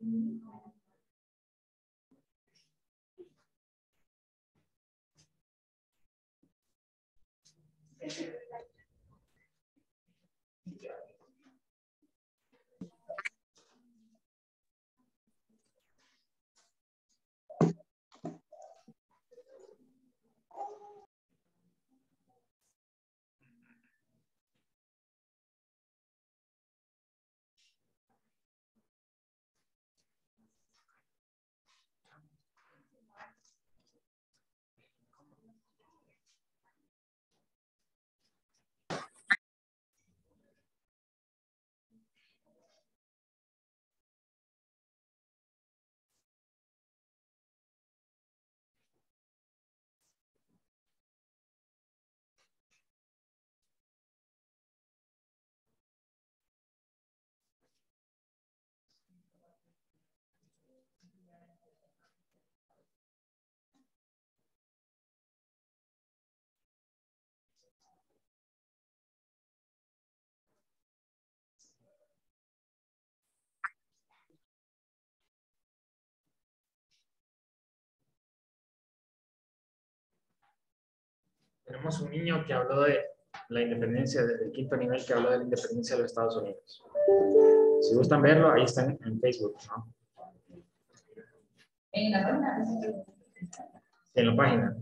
Thank you. Tenemos un niño que habló de la independencia, del quinto nivel que habló de la independencia de los Estados Unidos. Si gustan verlo, ahí están en Facebook, ¿no? En la página. En la página.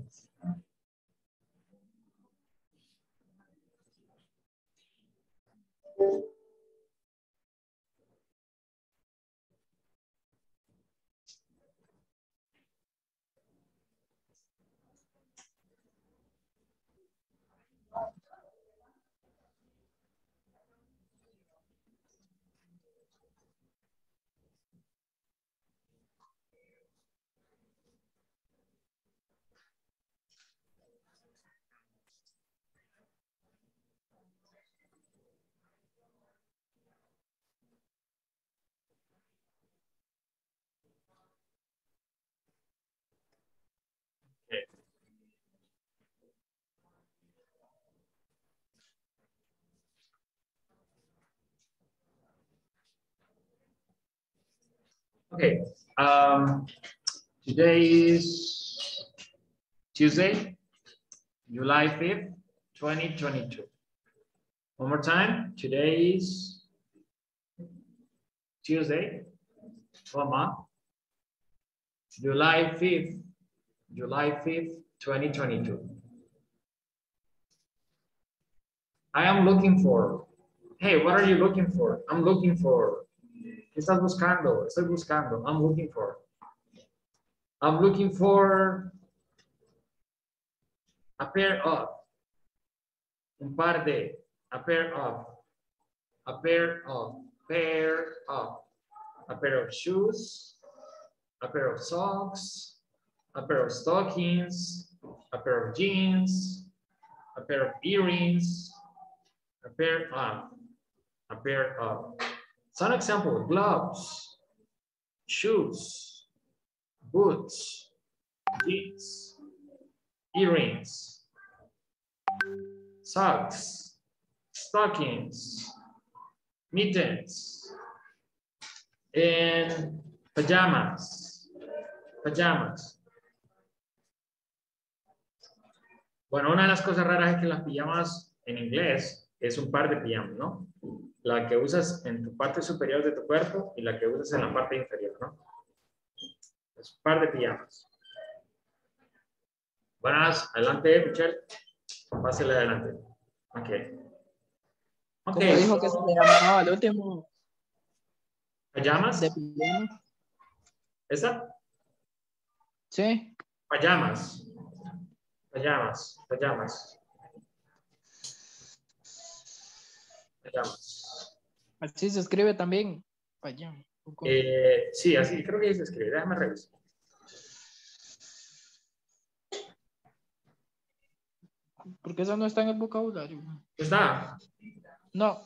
Okay. Um, today is Tuesday, July 5th, 2022. One more time. Today is Tuesday, comma, July 5th, July 5th, 2022. I am looking for, hey, what are you looking for? I'm looking for ¿Qué estás buscando? Estoy buscando. I'm looking for. I'm looking for a pair of. Un par de. A pair of. A pair of. Pair of. A pair of shoes. A pair of socks. A pair of stockings. A pair of jeans. A pair of earrings. A pair of. A pair of. Some example, gloves, shoes, boots, jeans, earrings, socks, stockings, mittens, and pajamas, pajamas. Bueno, una de las cosas raras es que las pijamas en inglés es un par de pijamas, ¿no? La que usas en tu parte superior de tu cuerpo y la que usas en la parte inferior, ¿no? Es un par de pijamas. Buenas, adelante, Michelle. Pásale adelante. Ok. Ok. ¿Cómo dijo que se llamaba el último? ¿Pajamas? ¿De pijama? ¿Esa? Sí. Pajamas. Pajamas. Pajamas. Pajamas. Así se escribe también. Vaya. Eh, sí, así creo que se escribe. Déjame revisar. Porque eso no está en el vocabulario. ¿Está? No.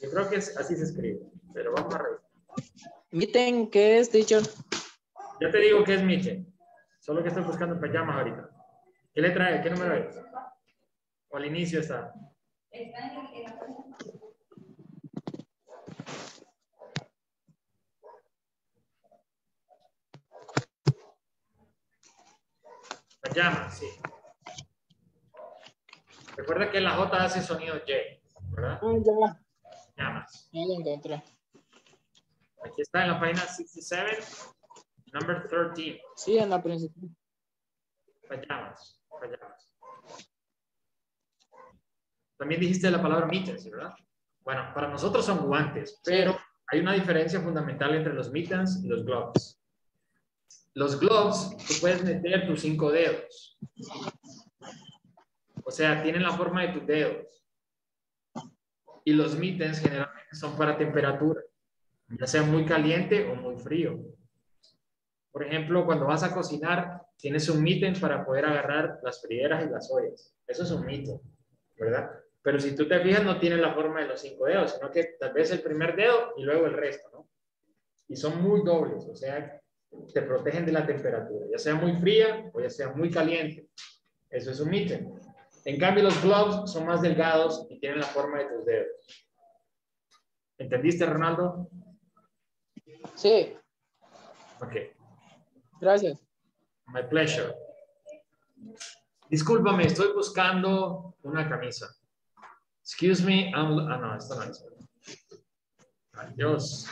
Yo creo que es, así se escribe, pero vamos a revisar. Miten, ¿qué es, teacher? Ya te digo que es Miten. Solo que estoy buscando pajamas ahorita. ¿Qué letra es? ¿Qué número es? ¿O al inicio está? La llama, sí. Recuerda que la J hace sonido Y, ¿verdad? Ah, ya. Llamas. Ya lo encontré. Aquí está en la página 67, number 13. Sí, en la principal. Payamas, payamas. También dijiste la palabra mittens, ¿verdad? Bueno, para nosotros son guantes, pero hay una diferencia fundamental entre los mittens y los gloves. Los gloves, tú puedes meter tus cinco dedos. O sea, tienen la forma de tus dedos. Y los mittens generalmente son para temperatura, ya sea muy caliente o muy frío. Por ejemplo, cuando vas a cocinar, tienes un mitten para poder agarrar las frideras y las ollas. Eso es un mitten, ¿verdad? Pero si tú te fijas, no tiene la forma de los cinco dedos, sino que tal vez el primer dedo y luego el resto, ¿no? Y son muy dobles, o sea, te protegen de la temperatura, ya sea muy fría o ya sea muy caliente. Eso es un mitten. En cambio, los gloves son más delgados y tienen la forma de tus dedos. ¿Entendiste, Ronaldo? Sí, Ok. Gracias. My pleasure. Discúlpame, estoy buscando una camisa. Excuse me, I'm... Ah, no, esta no es. Adiós.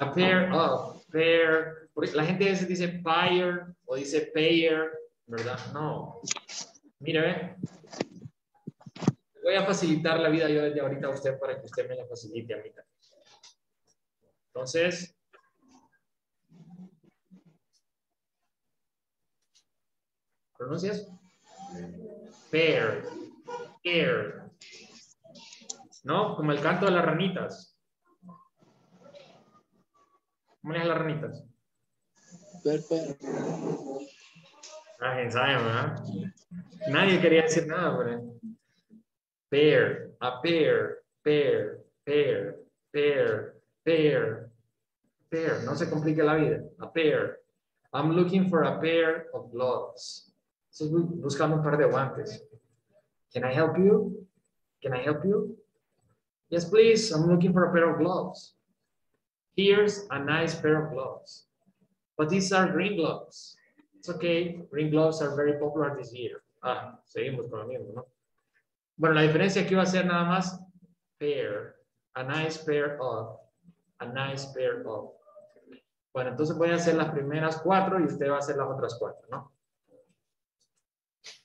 A pair of, pair. La gente dice pair o dice payer, ¿verdad? No. Mira, ve. Voy a facilitar la vida yo desde ahorita a usted para que usted me la facilite a mí también. Entonces, ¿pronuncias? Pair, pair. ¿No? Como el canto de las ranitas. ¿Cómo es las ranitas? Perfecto. Ah, quién sabe, ¿verdad? Nadie quería decir nada, pero... Pair, a pair, pair, pair, pair, pair, pair. No se complique la vida. A pair. I'm looking for a pair of gloves. Estoy bu- buscando un par de guantes. Can I help you? Can I help you? Yes, please. I'm looking for a pair of gloves. Here's a nice pair of gloves. But these are green gloves. It's okay. Green gloves are very popular this year. Ah, seguimos con lo mismo, ¿no? Bueno, la diferencia aquí va a ser nada más pair, a nice pair of, a nice pair of. Bueno, entonces voy a hacer las primeras cuatro y usted va a hacer las otras cuatro, ¿no?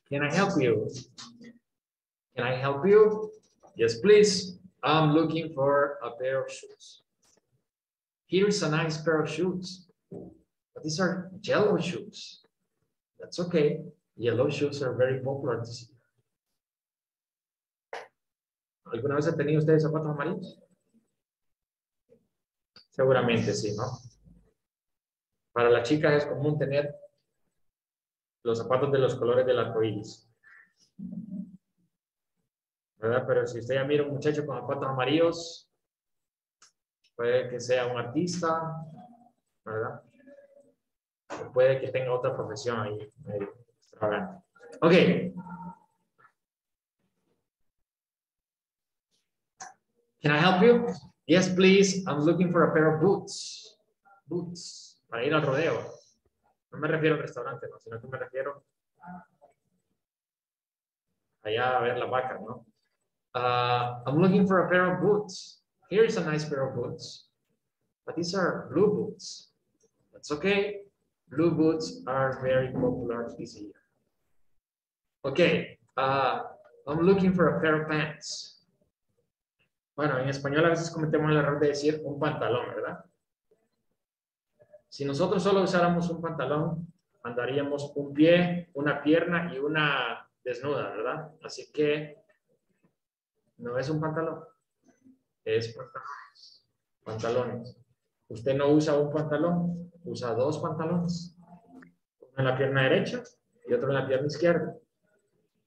Can I help you? Can I help you? Yes, please. I'm looking for a pair of shoes. Here's a nice pair of shoes. But these are yellow shoes. That's okay. Yellow shoes are very popular ¿Alguna vez han tenido ustedes zapatos amarillos? Seguramente sí, ¿no? Para las chicas es común tener los zapatos de los colores del arco iris. ¿Verdad? Pero si usted ya mira un muchacho con zapatos amarillos, puede que sea un artista, ¿verdad? O puede que tenga otra profesión ahí, medio extravagante. Ok. Can I help you? Yes, please. I'm looking for a pair of boots. Boots. Para ir al rodeo. No me refiero al restaurante, no, sino que me refiero allá a ver la vaca, ¿no? Uh, I'm looking for a pair of boots. Here's a nice pair of boots. But these are blue boots. That's okay. Blue boots are very popular this year. Okay. Uh, I'm looking for a pair of pants. Bueno, en español a veces cometemos el error de decir un pantalón, ¿verdad? Si nosotros solo usáramos un pantalón, andaríamos un pie, una pierna y una desnuda, ¿verdad? Así que no es un pantalón, es pantalones. Pantalones. Usted no usa un pantalón, usa dos pantalones. Uno en la pierna derecha y otro en la pierna izquierda.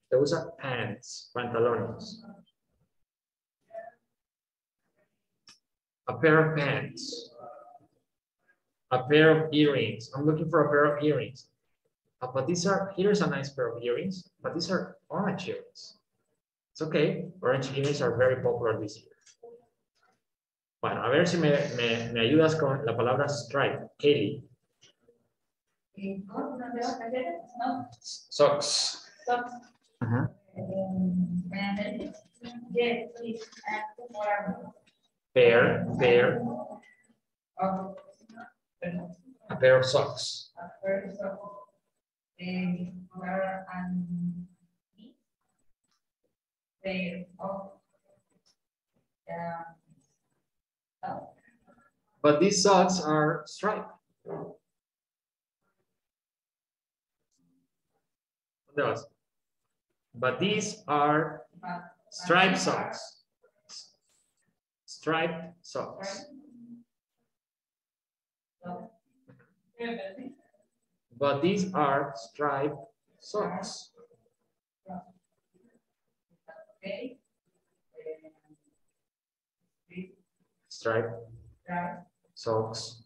Usted usa pants, pantalones. A pair of pants. a pair of earrings. I'm looking for a pair of earrings. Uh, but these are, here's a nice pair of earrings, but these are orange earrings. It's okay. Orange earrings are very popular this year. Bueno, a ver si me, me, me ayudas con la palabra stripe. Katie. Socks. Ajá. Pair, pair, a pair of socks. But these socks are striped. ¿Dónde vas? But these are striped socks. Striped socks. But these are striped socks. Striped socks.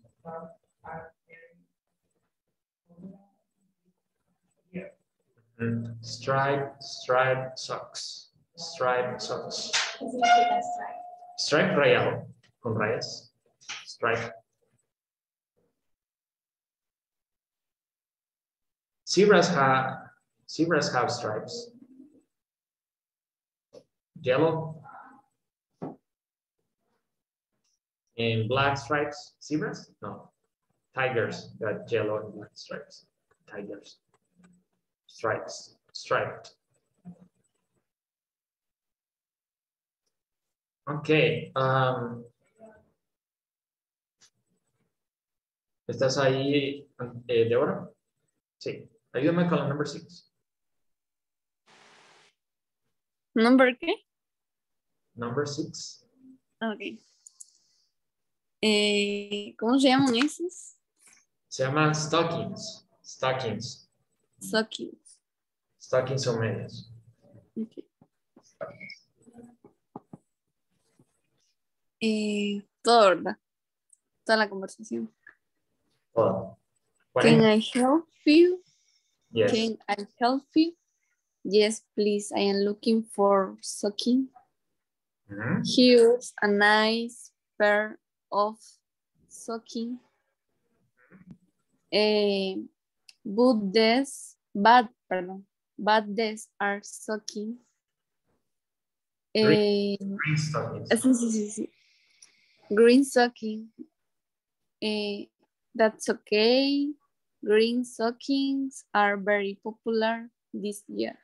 Striped, striped socks. Striped socks. Stripe rayado con rayas. Stripe. Zebras have zebras have stripes. Yellow and black stripes. Zebras? No. Tigers got yellow and black stripes. Tigers. Stripes. Striped. Okay. Um, ¿Estás ahí, eh, Deborah? Sí. Ayúdame con la number six. ¿Number qué? Number six. Ok. Eh, ¿Cómo se llaman esos? Se llama stockings. Stockings. Stockings. Stockings o medias. Ok. Eh, todo, ¿verdad? Toda la conversación. Todo. Can I help you? yes. Can I help you? Yes, please. I am looking for stocking. Mhm. Here's a nice pair of stocking. Eh, but this, but, perdón, but these are stocking. Eh, Green stockings. sí, sí, sí, sí. Green stocking. Eh, that's okay. Green stockings are very popular this year.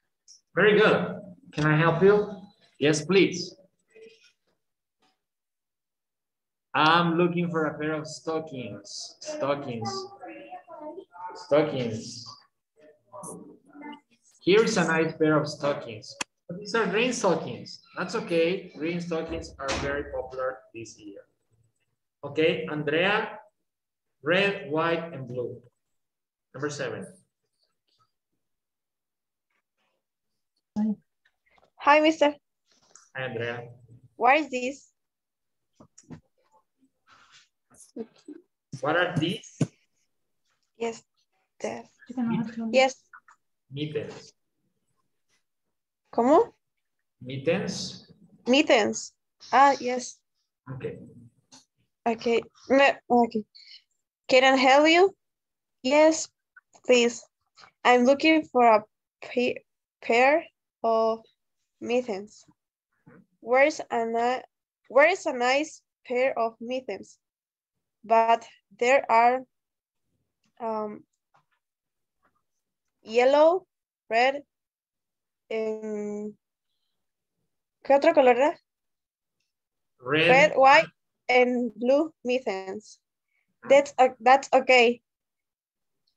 Very good. Can I help you? Yes, please. I'm looking for a pair of stockings. Stockings. Stockings. Here's a nice pair of stockings. These are green stockings. That's okay. Green stockings are very popular this year. Okay, Andrea, red, white, and blue. Number seven. Hi, mister. Hi, Andrea. What is this? What are these? Yes. That. Yes. Mittens. ¿Cómo? Mittens. Mittens. Ah, yes. Okay. Okay. Me- Okay. Can I help you? Yes, please. I'm looking for a pair of mittens. Where's a where is a nice pair of mittens? But there are um, yellow, red, and ¿qué otro color era? Red. red, white, and blue mittens. That's o- that's okay.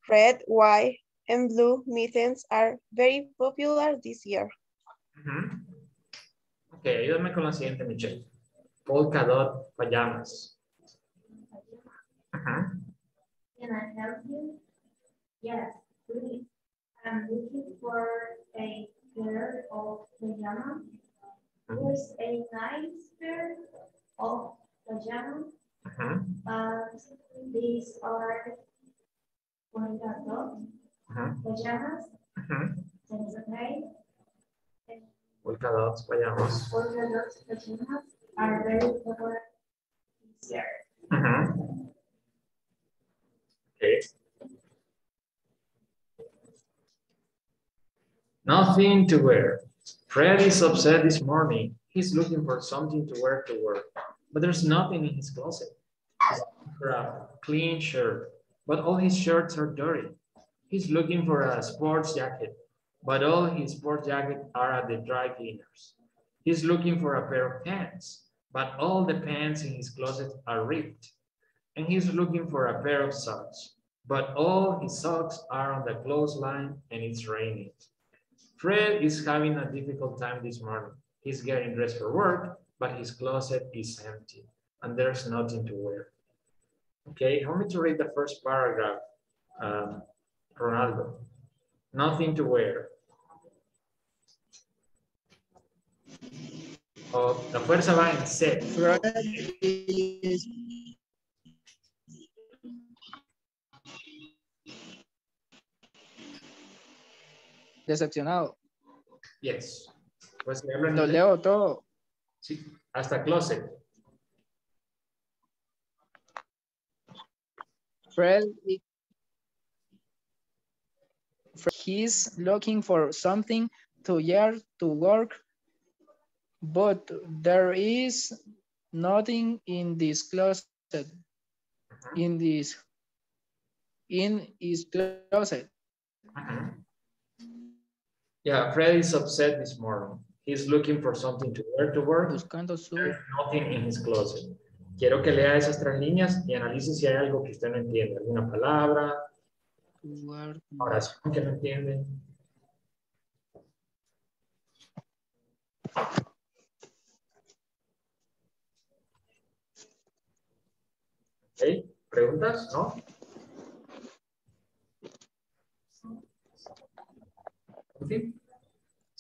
Red, white, and blue mittens are very popular this year. Ujú. Ok, ayúdame con la siguiente, Michelle. Polka dot pajamas. Ajá. Can I help you? Yes, please. I'm looking for a pair of pajamas. Here's a nice pair of pajamas, Ajá. Mm-hmm. but um, these are polka dots, Ujú, pajamas, ujú. that is okay. And Polka dots, vayamos. polka dots pajamas are very popular this year. Ujú. Okay. Nothing to wear. Fred is upset this morning. He's looking for something to wear to work, but there's nothing in his closet. He's looking for a clean shirt, but all his shirts are dirty. He's looking for a sports jacket, but all his sports jackets are at the dry cleaners. He's looking for a pair of pants, but all the pants in his closet are ripped. And he's looking for a pair of socks, but all his socks are on the clothesline and it's raining. Fred is having a difficult time this morning. He's getting dressed for work, but his closet is empty and there's nothing to wear. Okay, help me to read the first paragraph, um, Ronaldo. Nothing to wear. Oh, la fuerza va en set. Decepcionado. Yes. Pues Lo leo todo. Sí, hasta closet. Fred, he's looking for something to wear to work, but there is nothing in this closet. In this, in his closet. Mhm. Yeah, Fred is upset this morning. He's looking for something to wear to work. Buscando su. There's nothing in his closet. Quiero que lea esas tres líneas y analice si hay algo que usted no entiende. Alguna palabra, oración que no entiende. ¿Ok? ¿Preguntas? ¿No?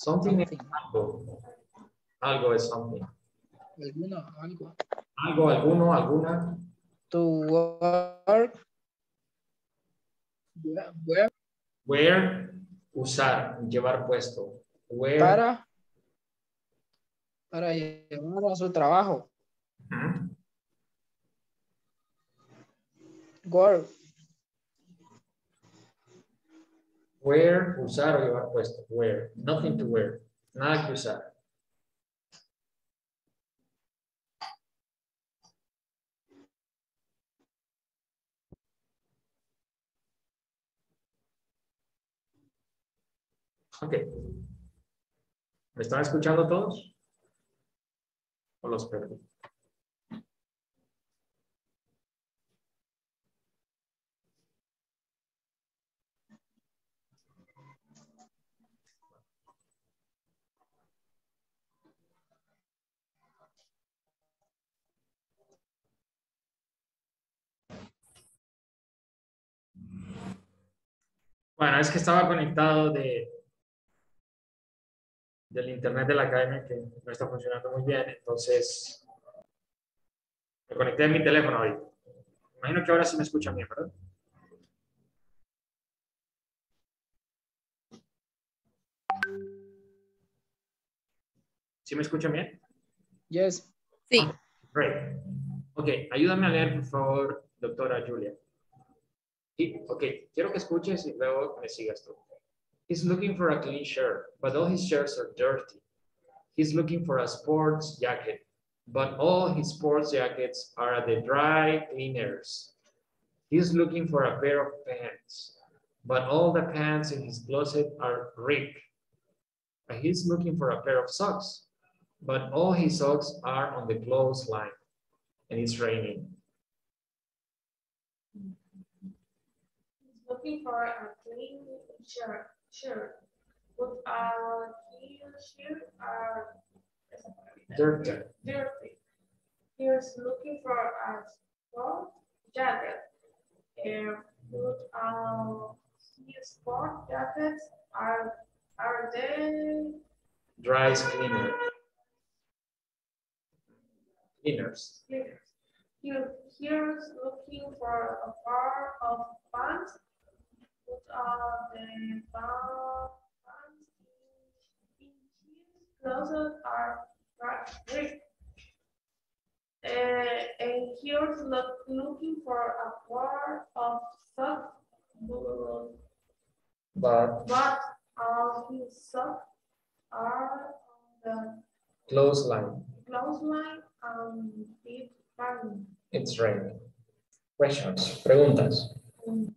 Something? Something es algo. Algo es something. Alguno, algo. Algo, alguno, alguna. To work. Where- where- usar, llevar puesto. Wear. para para llevar a su trabajo. Ujú. Work. Wear, usar o llevar puesto. Wear. Nothing to wear. Nada que usar. Ok. ¿Me están escuchando todos? ¿O los perdí? Bueno, es que estaba conectado de del internet de la academia que no está funcionando muy bien, entonces me conecté a mi teléfono ahorita. Imagino que ahora sí me escuchan bien, ¿verdad? ¿Sí me escuchan bien? Yes. Sí. Great. Ok, ayúdame a leer, por favor, doctora Julia. Sí, ok, quiero que escuches y luego me sigas tú. He's looking for a clean shirt, but all his shirts are dirty. He's looking for a sports jacket, but all his sports jackets are at the dry cleaners. He's looking for a pair of pants, but all the pants in his closet are ripped. And he's looking for a pair of socks, but all his socks are on the clothesline and it's raining. He's looking for a clean shirt, shirt. But our clean shirt are Dirty. dirty. He's looking for a sport jacket. And but our sport jackets are are they Dry cleaner. Cleaners. cleaners? He he's looking for a pair of pants, what are the bands in, are and here's looking for a pair of socks, but, but all his socks are on the clothesline. Clothesline and deep. It's raining. Questions, preguntas. Mm.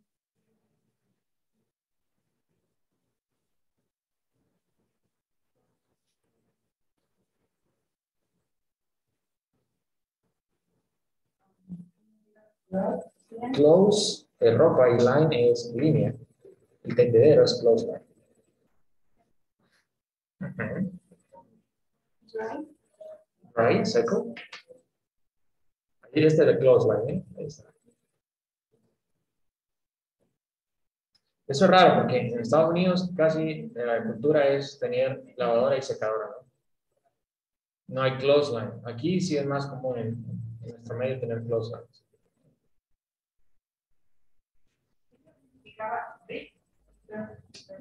Close, el ropa y line es línea. El tendedero es close line. Ujú. Right? Right, seco. Ahí está el close line, ¿eh? Ahí está. Eso es raro porque en Estados Unidos casi eh, la cultura es tener lavadora y secadora, ¿no? No hay close line. Aquí sí es más común en, en nuestro medio tener close lines.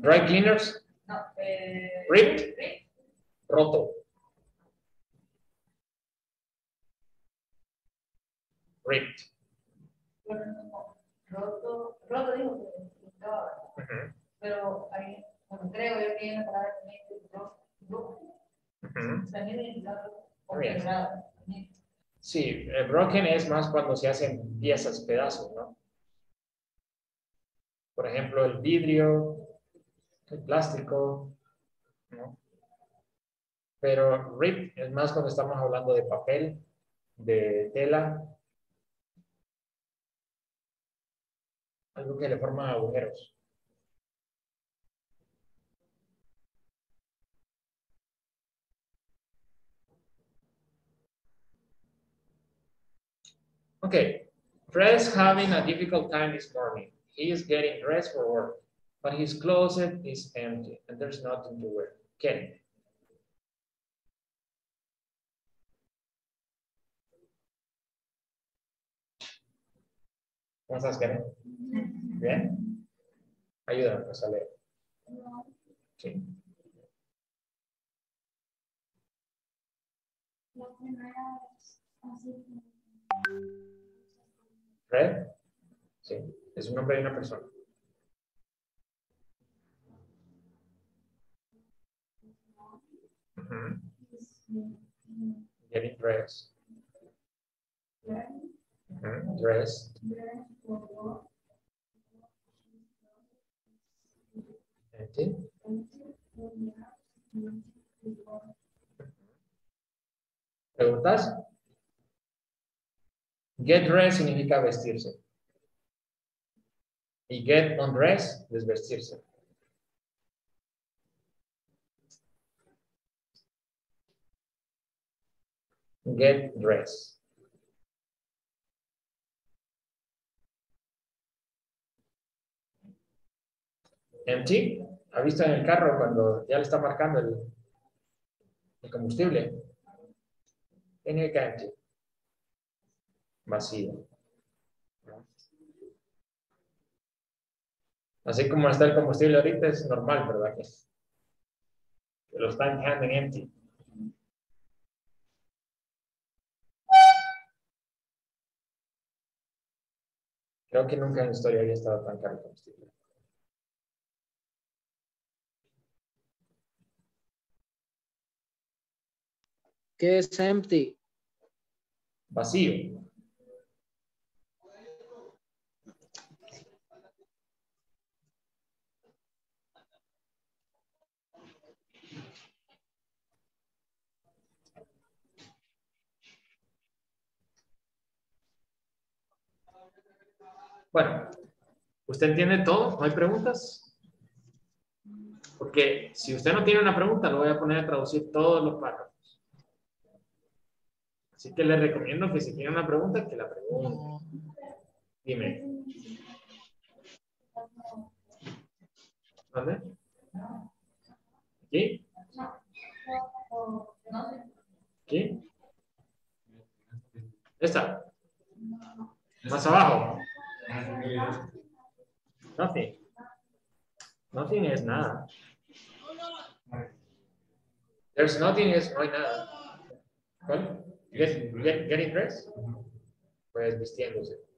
Dry cleaners, No, eh, Ripped. roto. Ripped. bueno, no, roto, roto digo que Ujú, pero hay, bueno, creo yo que hay una palabra que roto, roto, también identificado o Bien. quebrado, también. Sí, broken es más cuando se hacen piezas, pedazos, ¿no? Por ejemplo, el vidrio, el plástico, ¿no? Pero rip es más cuando estamos hablando de papel, de tela, algo que le forma agujeros. Okay, Fred's having a difficult time this morning. He is getting dressed for work, but his closet is empty and there's nothing to wear. Ken. ¿Cómo estás, Ken? Bien. Ayúdame pues, a leer. Sí. La primera es así. Fred. Sí, es un nombre de una persona. Ujú. Getting dressed. Ujú, Dressed. Empty. ¿Preguntas? Get dressed significa vestirse. Y get undressed, desvestirse. Get dressed. Empty. ¿Ha visto en el carro cuando ya le está marcando el, el combustible? Significa empty. Vacío. Así como está el combustible ahorita es normal, ¿verdad? Que, que lo están dejando en empty. Creo que nunca en la historia había estado tan caro el combustible. ¿Qué es empty? Vacío. Bueno, ¿usted entiende todo? ¿No hay preguntas? Porque si usted no tiene una pregunta, lo voy a poner a traducir todos los párrafos. Así que le recomiendo que si tiene una pregunta, que la pregunte. Dime. ¿Dónde? ¿Aquí? ¿Aquí? ¿Esta? ¿Más abajo? Nothing. Nothing es nada. There's nothing es no hay nada. ¿Cuál? Get, get, getting dressed. Pues vistiéndose.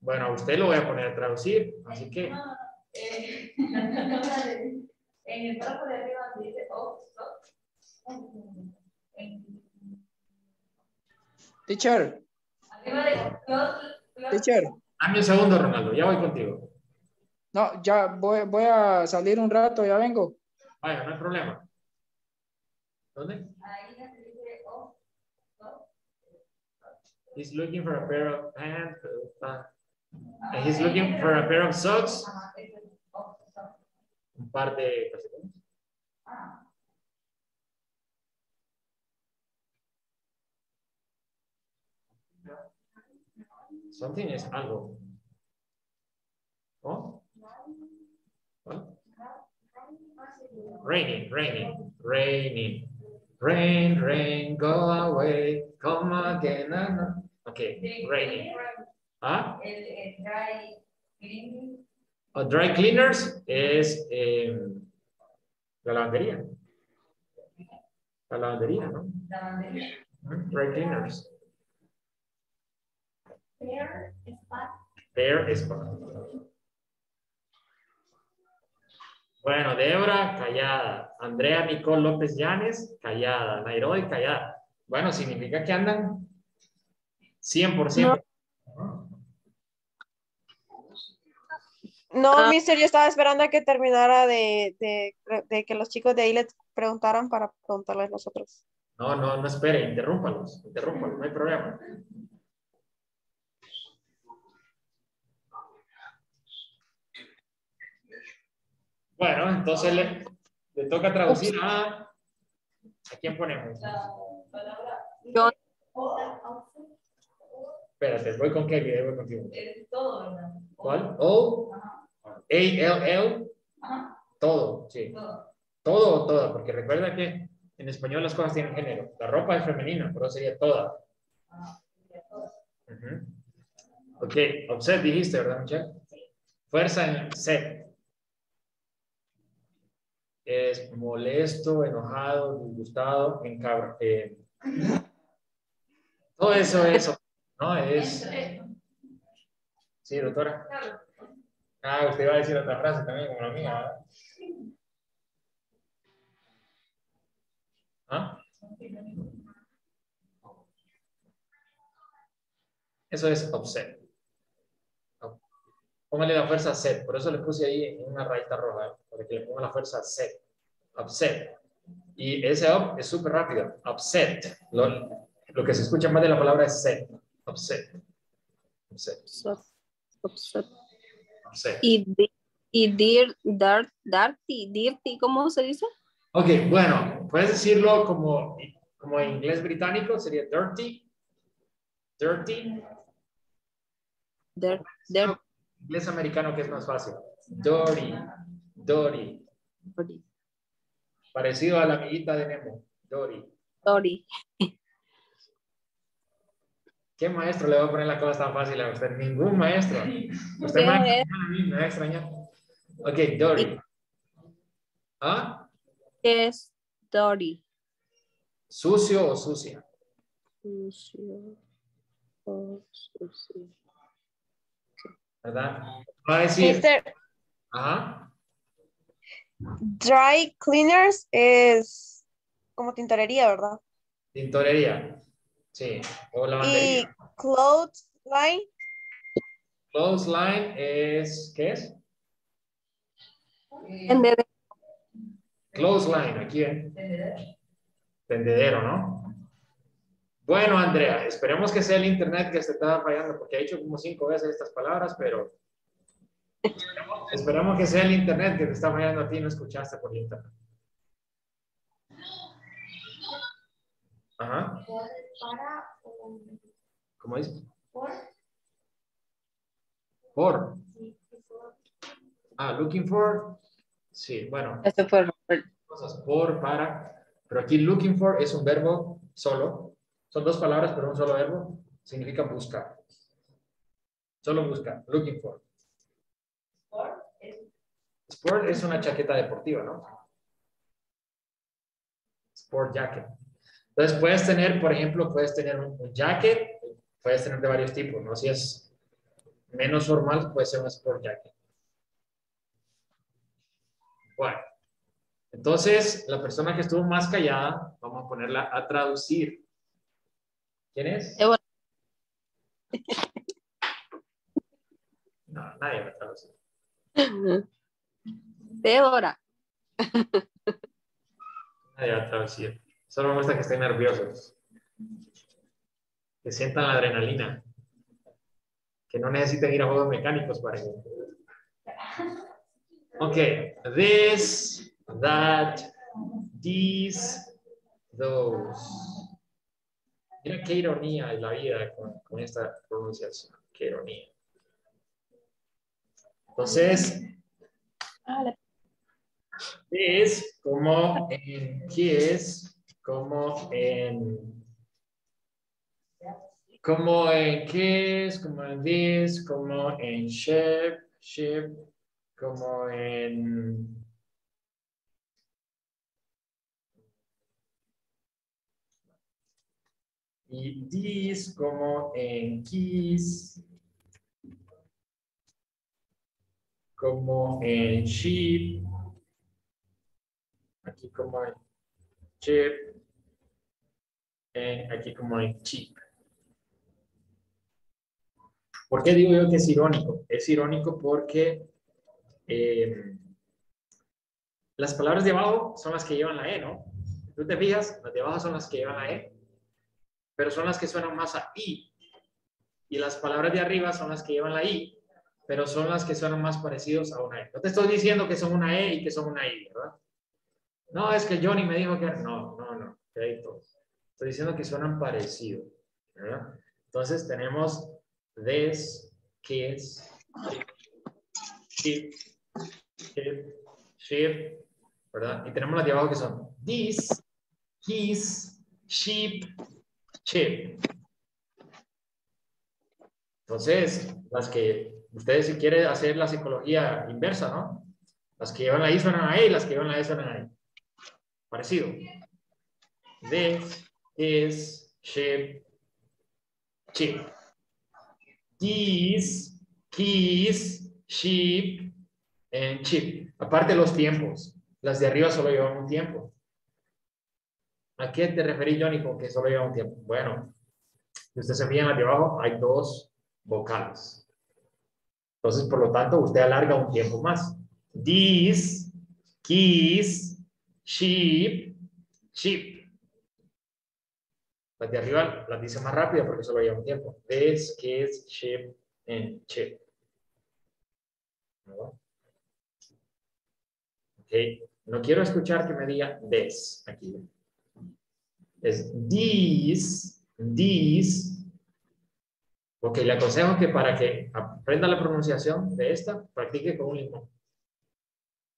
Bueno, a usted lo voy a poner a traducir, así que eh, en el párrafo de arriba donde dice oh, stop, en- Teacher, teacher. dame un segundo, Ronaldo, ya voy contigo. No, ya voy, voy a salir un rato, ya vengo. Vaya, no hay problema. ¿Dónde? ahí donde dice oh, stop, He's looking for a pair of pants. uh, and he's looking for a pair of socks. es oh. Un par de calcetines. Something es algo. ¿Oh? Raining, raining, raining. Rain, rain, go away, come again. Okay, raining. ¿Ah? Dry A dry cleaners es eh, la lavandería. La lavandería, ¿no? Dry cleaners. Fair spot. There is Bueno, Débora, callada. Andrea Nicole López Llanes, callada. Nairobi, callada. Bueno, significa que andan 100%. No, Ah. mister, yo estaba esperando a que terminara de, de, de que los chicos de ahí les preguntaran para preguntarles nosotros. No, no, no espere, interrúmpalos, interrúmpalos, no hay problema. Bueno, entonces le, le toca traducir a... ¿A quién ponemos? La palabra Yo, Espérate, voy con Kelly, voy contigo. es todo, ¿verdad? ¿Cuál? O, Ajá, A-L-L, ajá, todo, sí. todo. Todo o toda, porque recuerda que en español las cosas tienen género. La ropa es femenina, pero sería toda. Sería todo. Ujú. Ok, upset dijiste, ¿verdad, Michelle? Fuerza en set. Es molesto, enojado, disgustado, encabra. eh, todo eso es, ¿no? Es, sí, doctora. Ah, usted iba a decir otra frase también como la mía, ¿verdad? ¿Ah? Eso es upset. Póngale la fuerza set. Por eso le puse ahí en una rayita roja, ¿eh? para que le ponga la fuerza set. Upset. Y ese up es súper rápido. Upset. Lo, lo que se escucha más de la palabra es set. Upset. Upset. so- Upset. y, y dir, dar, dirty, dirty, ¿cómo se dice? Ok, bueno, puedes decirlo como, como en inglés británico, sería dirty. Dirty. Dir- dir- Inglés americano que es más fácil. Dirty. Dirty. Parecido a la amiguita de Nemo. Dirty. sorry. ¿Qué maestro le va a poner la cosa tan fácil a usted? Ningún maestro. Usted va a extrañar a mí, me va a extrañar. Ok, dirty. ¿Ah? ¿Qué es dirty? ¿Sucio o sucia? Sucio o sucio. ¿Verdad? Va a decir, Mister, ajá, dry cleaners es como tintorería, ¿verdad? tintorería. Sí, o Y lavandería. clothes line, Clothesline es, ¿qué es? Entender- Clothesline, aquí, ¿eh? Tendedero, ¿no? Bueno, Andrea, esperemos que sea el internet que se estaba fallando, porque ha hecho como cinco veces estas palabras, pero esperemos que sea el internet que te está fallando a ti, no escuchaste por internet. Ajá, Por, para, o ¿cómo dice? por, Por. por, Ah, looking for. Sí, bueno, Eso fue Robert. cosas por, para, pero aquí looking for es un verbo solo. Son dos palabras, pero un solo verbo. Significa buscar. Solo buscar, looking for. Sport es una chaqueta deportiva, ¿no? Sport jacket. Entonces puedes tener, por ejemplo, puedes tener un, un jacket, puedes tener de varios tipos, ¿no? Si es menos formal, puede ser un sport jacket. Bueno, entonces la persona que estuvo más callada, vamos a ponerla a traducir. ¿Quién es? Débora. No, nadie va a traducir. Débora. Nadie va a traducir. Solo muestra que estén nerviosos. Que sientan la adrenalina. Que no necesiten ir a juegos mecánicos para ello. Ok, this, that, these, those. Mira qué ironía es la vida con, con esta pronunciación. Qué ironía. Entonces, es como en kiss, como en como en kiss, como en this, como en ship, ship, como en y this como en kiss, como en sheep, aquí como en chip, eh, aquí como en chip. ¿Por qué digo yo que es irónico? Es irónico porque eh, las palabras de abajo son las que llevan la E, ¿no? Tú te fijas, las de abajo son las que llevan la E, pero son las que suenan más a I. Y las palabras de arriba son las que llevan la I, pero son las que suenan más parecidos a una E. No te estoy diciendo que son una E y que son una I, ¿verdad? No, es que Johnny me dijo que... No, no, no. Crédito. Estoy diciendo que suenan parecidos, ¿verdad? Entonces tenemos this, kiss, sheep, sheep, sheep, ¿verdad? Y tenemos las de abajo que son this, his, sheep, sheep. Entonces, las que ustedes si quieren hacer la psicología inversa, ¿no? Las que llevan la I suenan a las que llevan la E suenan a. Parecido. This, is, sheep, sheep. These, keys, sheep, and sheep. Aparte los tiempos. Las de arriba solo llevan un tiempo. ¿A qué te referí, Johnny, con que solo lleva un tiempo? Bueno, si usted se fija en abajo, hay dos vocales. Entonces, por lo tanto, usted alarga un tiempo más. These, keys, sheep, sheep. Las de arriba las dice más rápido porque solo lleva un tiempo. This, kids, sheep, and sheep. ¿No? Ok. No quiero escuchar que me diga this aquí. Es these, these. Ok, le aconsejo que para que aprenda la pronunciación de esta, practique con un limón.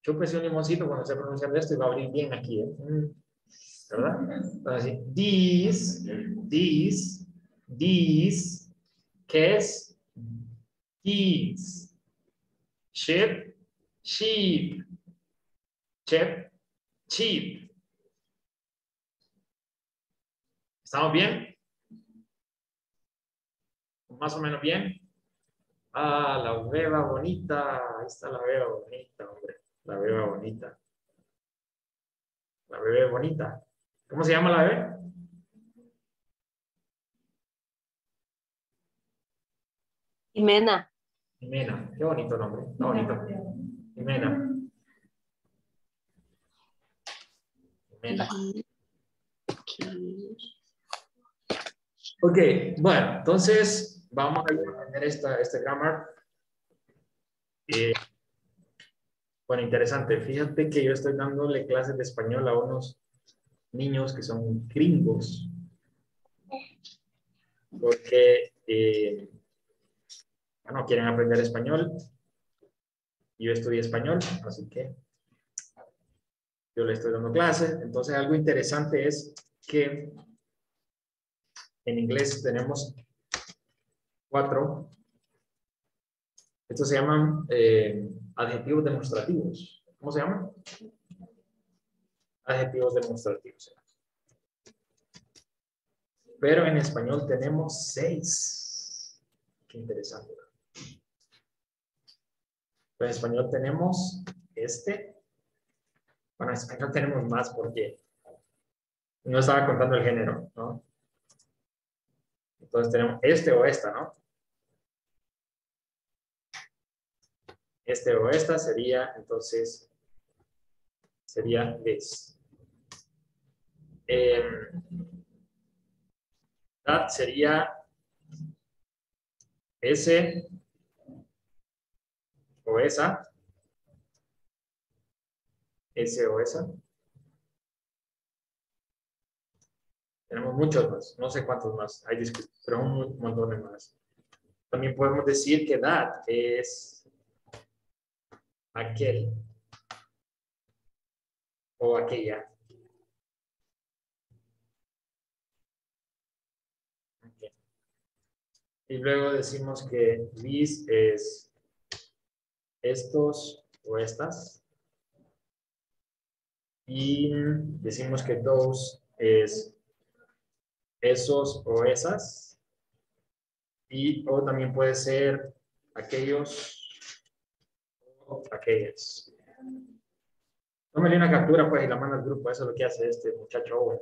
Chúpese un limoncito cuando esté pronunciando esto y va a abrir bien aquí. ¿eh? Mm. ¿Verdad? Así, these, these, these, kes, keys, ship, sheep, chip, cheap. ¿Estamos bien? Más o menos bien. Ah, la beba bonita. Ahí está la beba bonita, hombre. La beba bonita. La bebé bonita. ¿Cómo se llama la bebé? Jimena. Jimena. Qué bonito nombre. Está bonito. Jimena. Jimena. Ok, bueno, entonces vamos a aprender esta, este grammar. Eh, bueno, interesante. Fíjate que yo estoy dándole clases de español a unos niños que son gringos. Porque eh, bueno, quieren aprender español. Yo estudié español, así que yo le estoy dando clases. Entonces, algo interesante es que en inglés tenemos cuatro, Estos se llaman eh, adjetivos demostrativos. ¿Cómo se llaman? Adjetivos demostrativos. Pero en español tenemos seis. Qué interesante. en español tenemos este. Bueno, en español tenemos más porque no estaba contando el género, ¿no? Entonces tenemos este o esta, ¿no? Este o esta sería, entonces, sería this. Eh, sería ese o esa. Ese o esa. Tenemos muchos más, no sé cuántos más, hay pero un montón de más. También podemos decir que that es aquel o aquella. Y luego decimos que this es estos o estas. Y decimos que those es esos o esas. Y o también puede ser aquellos o aquellas. Tómale una captura pues y la manda al grupo. Eso es lo que hace este muchacho Owen.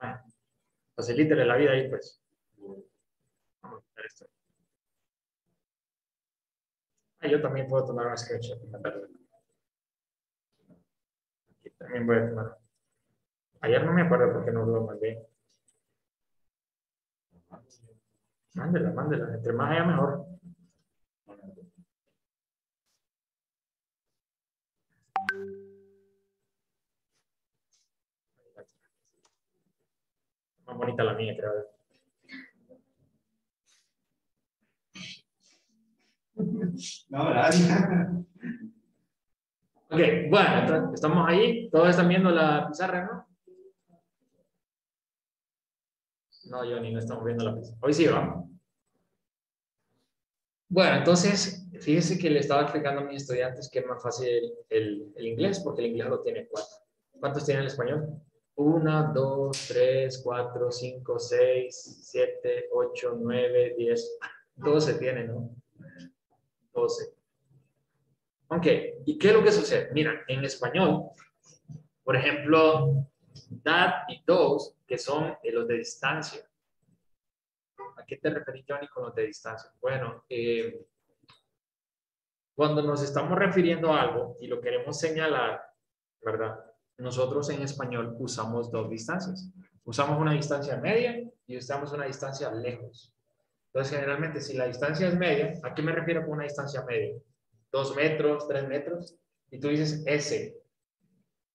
Ah, facilítele la vida ahí pues. Ah, yo también puedo tomar un screenshot. Aquí también voy a tomar. Ayer no me acuerdo por qué no lo mandé. Mándela, mándela. Entre más haya mejor. Más bonita la mía, creo. No, gracias. Ok, bueno, estamos ahí. Todos están viendo la pizarra, ¿no? No, Johnny, no estamos viendo la pizarra. Hoy sí va. Bueno, entonces, fíjense que le estaba explicando a mis estudiantes que es más fácil el, el, inglés, porque el inglés lo tiene cuatro. ¿Cuántos tiene el español? Una, dos, tres, cuatro, cinco, seis, siete, ocho, nueve, diez. se tiene, ¿no? 12. Ok, ¿y qué es lo que sucede? Mira, en español, por ejemplo, that y those, que son los de distancia. ¿A qué te referís, Johnny, con los de distancia? Bueno, eh, cuando nos estamos refiriendo a algo y lo queremos señalar, ¿verdad? Nosotros en español usamos dos distancias. Usamos una distancia media y usamos una distancia lejos. Entonces, generalmente, si la distancia es media, ¿a qué me refiero con una distancia media? Dos metros, tres metros, y tú dices S.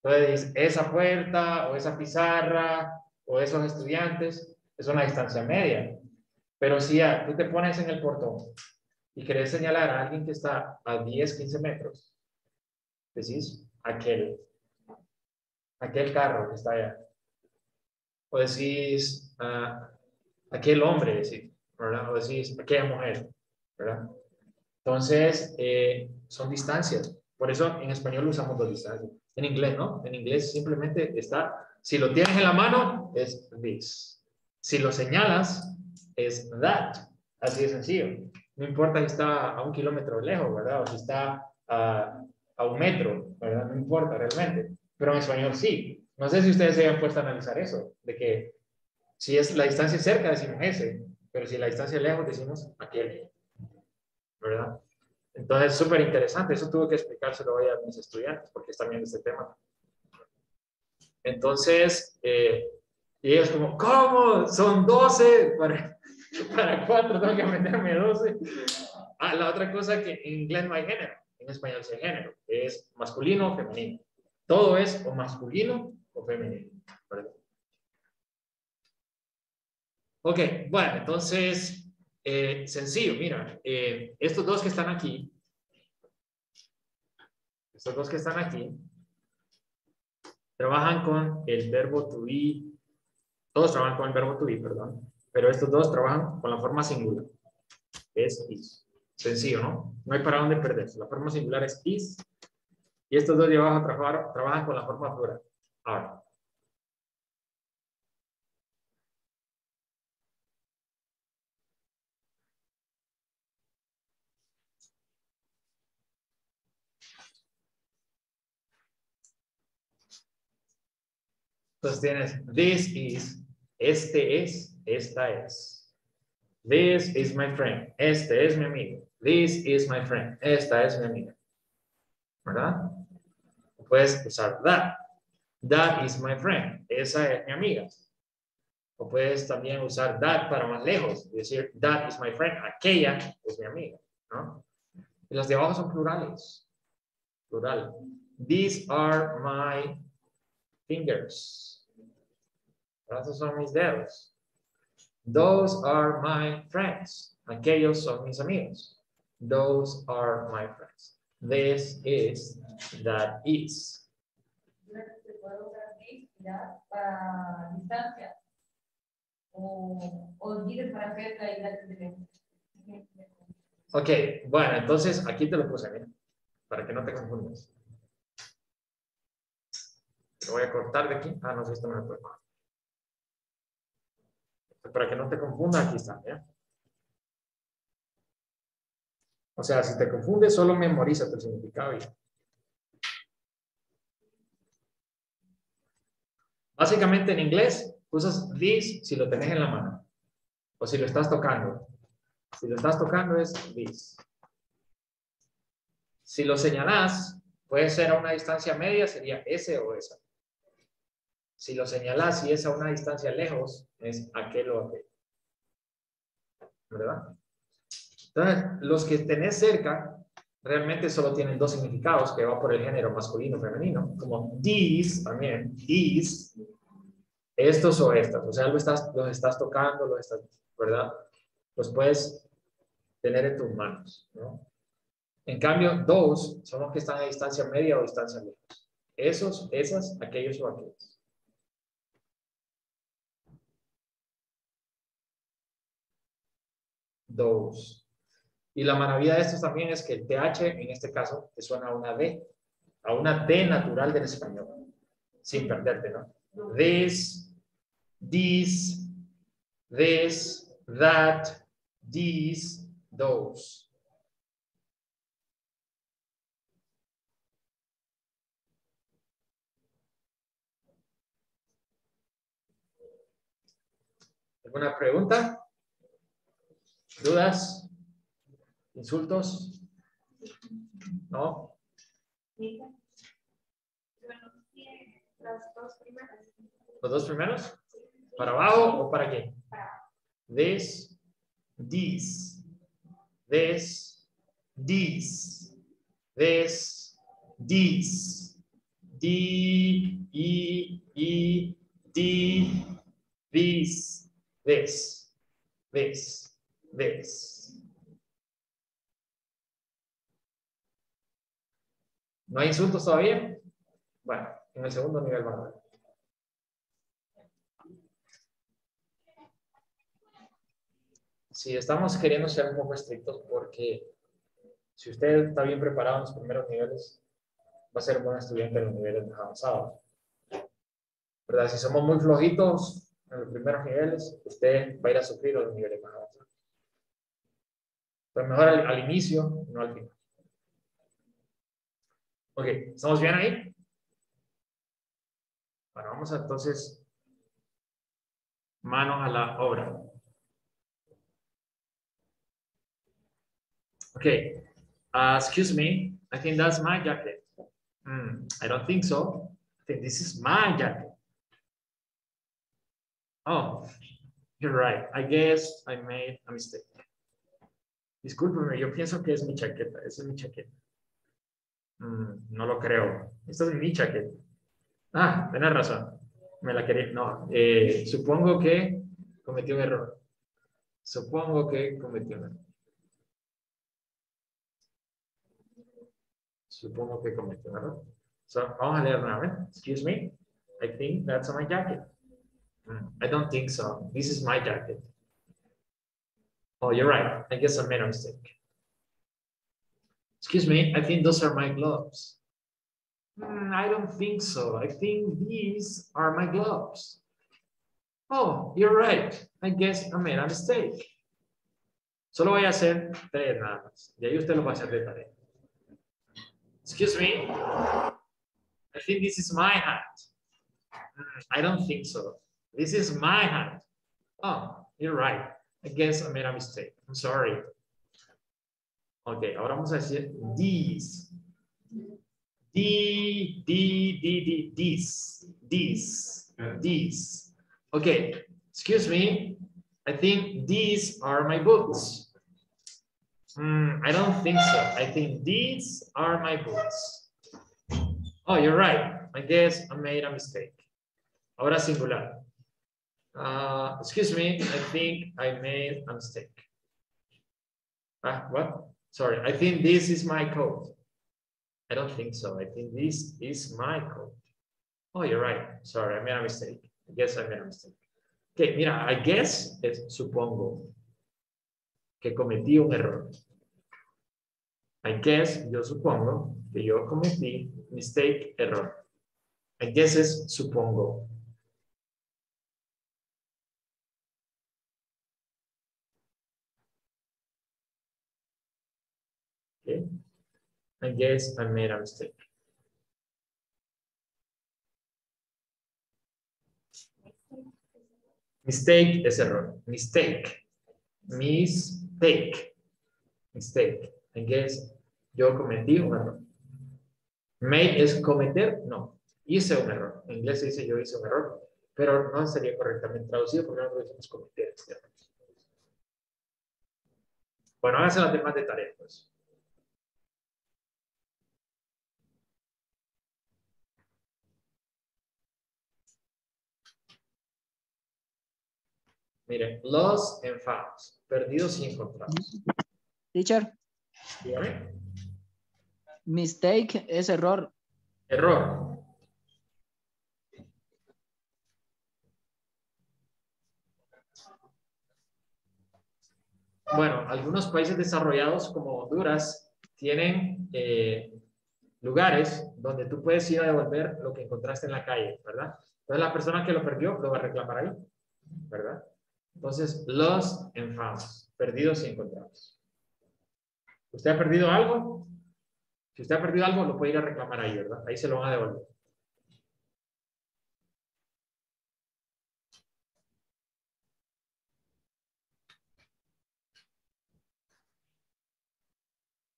Entonces, esa puerta, o esa pizarra, o esos estudiantes, es una distancia media. Pero si ya tú te pones en el portón y querés señalar a alguien que está a 10, 15 metros, decís aquel, aquel carro que está allá. O decís uh, aquel hombre, decís. ¿verdad? O decís, aquella mujer, ¿verdad? Entonces, eh, son distancias. Por eso en español usamos dos distancias. En inglés, ¿no? En inglés simplemente está, si lo tienes en la mano, es this. Si lo señalas, es that. Así de sencillo. No importa si está a un kilómetro lejos, ¿verdad? O si está a, a un metro, ¿verdad? No importa realmente. Pero en español sí. No sé si ustedes se hayan puesto a analizar eso, de que si es la distancia cerca, decimos ese, pero si la distancia lejos, decimos aquel. ¿Verdad? Entonces, súper interesante. Eso tuve que explicárselo a mis estudiantes porque están viendo este tema. Entonces, eh, y ellos como, ¿cómo? Son 12 para, para 4, tengo que meterme 12. Ah, la otra cosa que en inglés no hay género, en español sí hay género, es masculino o femenino. Todo es o masculino o femenino. ¿verdad? Ok, bueno, entonces, eh, sencillo, mira, eh, estos dos que están aquí, estos dos que están aquí, trabajan con el verbo to be, todos trabajan con el verbo to be, perdón, pero estos dos trabajan con la forma singular, es is. Sencillo, ¿no? No hay para dónde perderse. La forma singular es is. Y estos dos de trabajan, trabajan con la forma plural. Ahora. Entonces tienes, this is, este es, esta es. This is my friend, este es mi amigo. This is my friend, esta es mi amiga. ¿Verdad? Puedes usar that. That is my friend, esa es mi amiga. O puedes también usar that para más lejos, decir that is my friend, aquella es mi amiga. ¿no? Y los de abajo son plurales. Plural. These are my fingers. Esos son mis dedos. Those are my friends. Aquellos son mis amigos. Those are my friends. This is, that is. Ok, bueno, entonces aquí te lo puse, mira, para que no te confundas. Voy a cortar de aquí. Ah, no sé, esto me lo puede Para que no te confundas, aquí está. O sea, si te confundes, solo memoriza el significado. Básicamente en inglés usas this si lo tenés en la mano o si lo estás tocando. Si lo estás tocando es this. Si lo señalás, puede ser a una distancia media, sería ese o esa. Si lo señalás y es a una distancia lejos, es aquel o aquel. ¿Verdad? Entonces, los que tenés cerca realmente solo tienen dos significados que va por el género masculino o femenino, como these también, these, estos o estas, o sea, los estás, los estás tocando, los estás, ¿verdad? Los puedes tener en tus manos, ¿no? En cambio, those son los que están a distancia media o distancia lejos. Esos, esas, aquellos o aquellos. Those. Y la maravilla de estos también es que el TH, en este caso, te suena a una D, a una D natural del español, sin perderte, ¿no? This, this, this, that, these, those. ¿Alguna pregunta? ¿Dudas? ¿Insultos? ¿No? ¿Los dos primeros? ¿Para abajo o para qué? This, this, this, this, this, this, D, E, E, D, this, this, this, ¿No hay insultos todavía? Bueno, en el segundo nivel van a ver. Sí, estamos queriendo ser un poco estrictos porque si usted está bien preparado en los primeros niveles, va a ser un buen estudiante en los niveles más avanzados. ¿Verdad? Si somos muy flojitos en los primeros niveles, usted va a ir a sufrir los niveles más avanzados. Pero mejor al, al inicio, no al final. Ok, ¿estamos bien ahí? Bueno, vamos a, entonces manos a la obra. Okay, uh, excuse me, I think that's my jacket. Hmm, I don't think so. I think this is my jacket. Oh, you're right. I guess I made a mistake. Discúlpeme, yo pienso que es mi chaqueta. Es mi chaqueta. Mm, no lo creo. Esta es mi chaqueta. Ah, tenés razón. Me la quería. No, eh, supongo que cometió un error. Supongo que cometió un error. Supongo que cometió un error. So, vamos a leer nuevamente. Excuse me. I think that's my jacket. Mm, I don't think so. This is my jacket. Oh, you're right. I guess I made a mistake. Excuse me, I think those are my gloves. "Mm, I don't think so. I think these are my gloves. Oh, you're right. I guess I made a mistake. Solo voy a hacer tres nada más. Y ahí usted lo va a hacer de tarea. Excuse me. I think this is my hat. "Mm, I don't think so. This is my hat. Oh, you're right. I guess I made a mistake. I'm sorry. Ok, ahora vamos a decir these. D, D, D, D, these, these, these. Okay, excuse me. I think these are my boots. Hmm, I don't think so. I think these are my boots. Oh, you're right. I guess I made a mistake. Ahora singular. Uh, excuse me, I think I made a mistake. Ah, what? Sorry, I think this is my code. I don't think so. I think this is my code. Oh, you're right. Sorry, I made a mistake. I guess I made a mistake. Okay, mira, I guess es supongo que cometí un error. I guess, yo supongo que yo cometí mistake, error. I guess es supongo. Okay. I guess I made a mistake. Mistake es error. Mistake. Mistake. Mistake. I guess yo cometí un error. Made es cometer, no. Hice un error. En inglés se dice yo hice un error, pero no sería correctamente traducido porque no decimos cometer. este error. Bueno, háganse las demás de tarea, pues. Miren, lost and found. Perdidos y encontrados. Teacher, Dígame. mistake es error. Error. Bueno, algunos países desarrollados como Honduras tienen eh, lugares donde tú puedes ir a devolver lo que encontraste en la calle, ¿verdad? Entonces la persona que lo perdió lo va a reclamar ahí, ¿verdad? Entonces, lost and found, perdidos y encontrados. ¿Usted ha perdido algo? Si usted ha perdido algo, lo puede ir a reclamar ahí, ¿verdad? Ahí se lo van a devolver.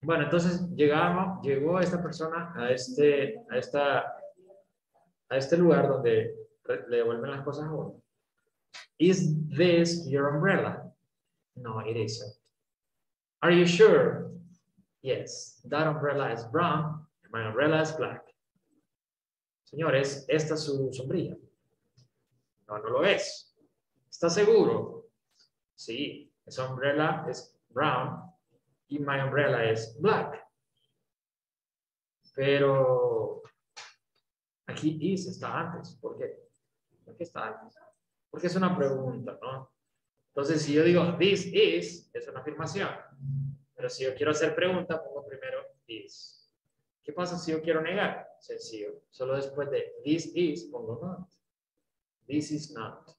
Bueno, entonces llegamos, llegó esta persona a este, a esta, a este lugar donde le devuelven las cosas a uno. Is this your umbrella? No, it isn't. Are you sure? Yes, that umbrella is brown, my umbrella is black. Señores, esta es su sombrilla. No, no lo es. ¿Está seguro? Sí, esa umbrella es brown y my umbrella es black. Pero aquí is está antes. ¿Por qué? ¿Por qué está antes? Porque es una pregunta, ¿no? Entonces, si yo digo this is, es una afirmación. Pero si yo quiero hacer pregunta, pongo primero is. ¿Qué pasa si yo quiero negar? Sencillo. Solo después de this is, pongo not. This is not.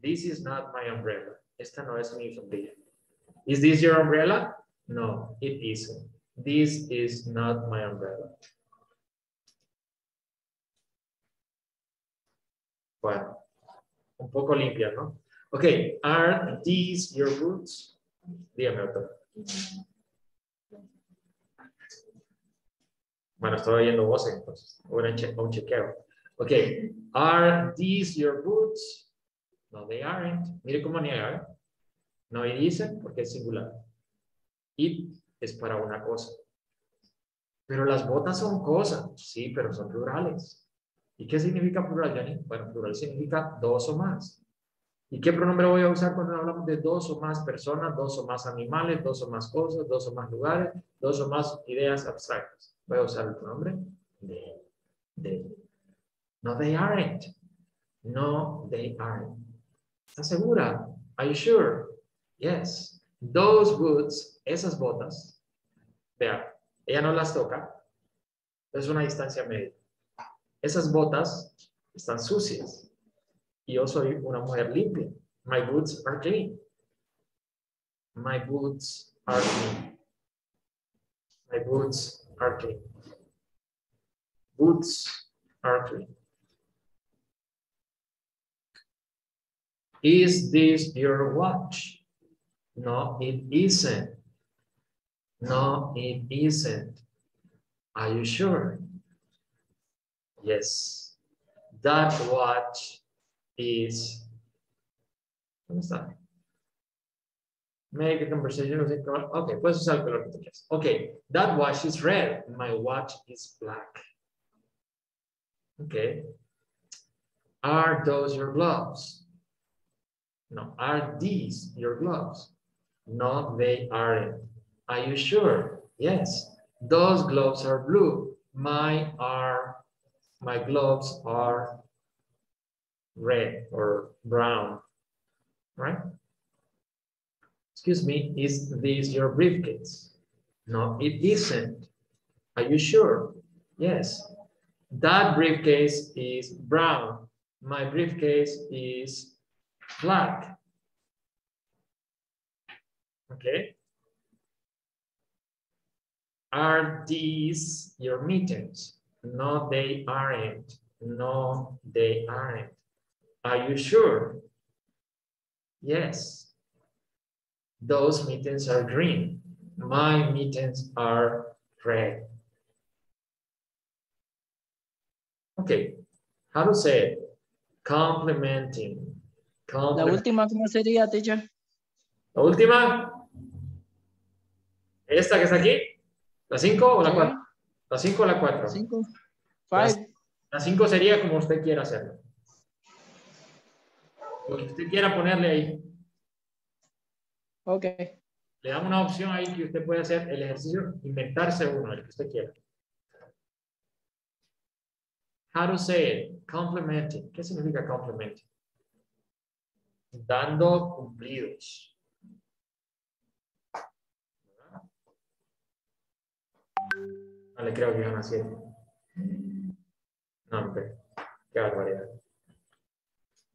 This is not my umbrella. Esta no es mi sombrilla. Is this your umbrella? No, it isn't. This is not my umbrella. Bueno, un poco limpia, ¿no? Ok, are these your boots? Dígame, doctor. Bueno, estoy oyendo voces, entonces. Voy a che- un chequeo. Ok, are these your boots? No, they aren't. Mire cómo niega. ¿eh? No y dicen porque es singular. It es para una cosa. Pero las botas son cosas. Sí, pero son plurales. ¿Y qué significa plural, Johnny? Bueno, plural significa dos o más. ¿Y qué pronombre voy a usar cuando hablamos de dos o más personas, dos o más animales, dos o más cosas, dos o más lugares, dos o más ideas abstractas? Voy a usar el pronombre de. de. No, they aren't. No, they aren't. ¿Estás segura? Are you sure? Yes. Those boots, esas botas. Vea, ella no las toca, es una distancia media. Esas botas están sucias y yo soy una mujer limpia. My boots are clean. My boots are clean. My boots are clean. Boots are clean. Is this your watch? No, it isn't. No, it isn't. Are you sure? Yes. That watch is. ¿Dónde está? Make a conversation color. Okay, puedes usar el color que tú quieras. Okay, that watch is red. My watch is black. Okay. Are those your gloves? No. Are these your gloves? No, they aren't. Are you sure? Yes. Those gloves are blue. My are my gloves are red or brown, right? Excuse me, is this your briefcase? No, it isn't. Are you sure? Yes. That briefcase is brown. My briefcase is black. Okay. Are these your mittens? No, they aren't. No, they aren't. Are you sure? Yes. Those mittens are green. My mittens are red. Okay. How to say it? Complimenting. La Compliment- última, ¿cómo sería, teacher? La última. Esta que está aquí. ¿La 5 o la. 4? ¿La 5 o la 4? Cinco. Las- Five. La 5 sería como usted quiera hacerlo. Lo que usted quiera ponerle ahí. Ok. Le dan una opción ahí que usted puede hacer el ejercicio, inventarse uno, el que usted quiera. How to say it? Complimenting. ¿Qué significa complimenting? Dando cumplidos. No le creo que iban a hacer. No, hombre. Qué barbaridad.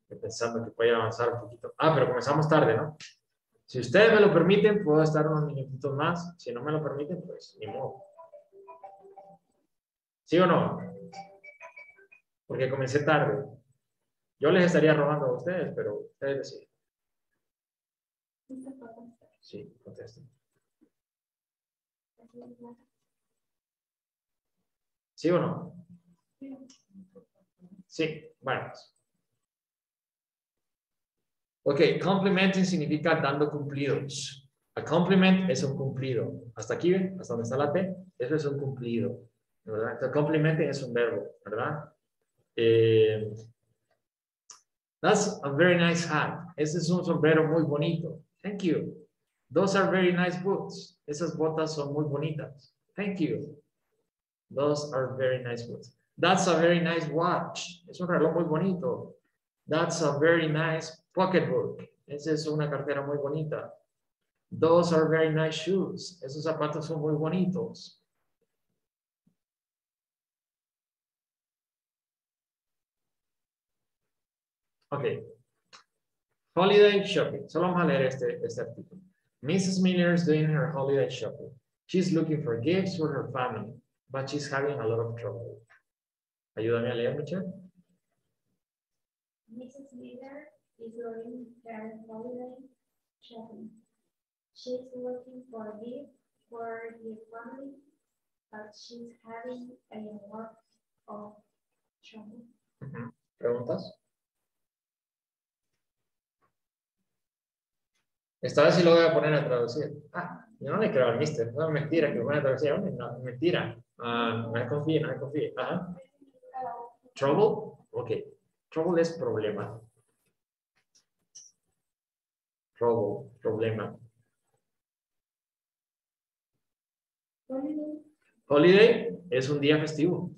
Estoy pensando que puede avanzar un poquito. Ah, pero comenzamos tarde, ¿no? Si ustedes me lo permiten, puedo estar unos minutitos más. Si no me lo permiten, pues ni modo. ¿Sí o no? Porque comencé tarde. Yo les estaría robando a ustedes, pero ustedes deciden. Sí, contesten. ¿Sí o no? Sí, bueno. Ok, complimenting significa dando cumplidos. A compliment es un cumplido. Hasta aquí, ven, hasta donde está la T, eso es un cumplido. ¿verdad? Entonces, complimenting es un verbo, ¿verdad? Eh, that's a very nice hat. Ese es un sombrero muy bonito. Thank you. Those are very nice boots. Esas botas son muy bonitas. Thank you. Those are very nice boots. That's a very nice watch. Es un reloj muy bonito. That's a very nice pocketbook. Esa es una cartera muy bonita. Those are very nice shoes. Esos zapatos son muy bonitos. Ok. Holiday shopping. Solo vamos a leer este, este artículo. Mrs. Miller is doing her holiday shopping. She's looking for gifts for her family, but she's having a lot of trouble. Ayúdame a leer, Michelle. Mrs. Miller is doing her holiday shopping. She's looking for a gift for the family, but she's having a lot of trouble. ¿Preguntas? Esta vez sí lo voy a poner a traducir. Ah, yo no le creo al mister. No, mentira, que lo voy a traducir. No, mentira. Ah, no me confíe, me confíe. Ajá. Trouble? Ok. Trouble es problema. Trouble, problema. Holiday Holiday es un día festivo.